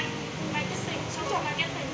trang marketing, social marketing.